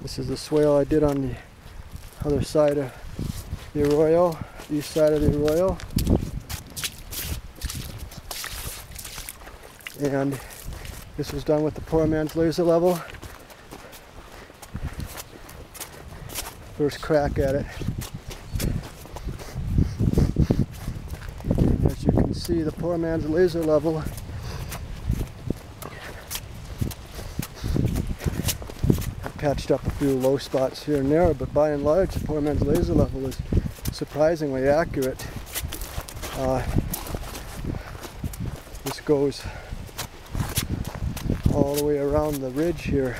This is the swale I did on the other side of the arroyo, east side of the arroyo. And this was done with the poor man's laser level. First crack at it. And as you can see, the poor man's laser level patched up a few low spots here and there, but by and large, the poor man's laser level is surprisingly accurate. Uh, this goes all the way around the ridge here.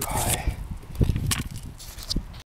too high.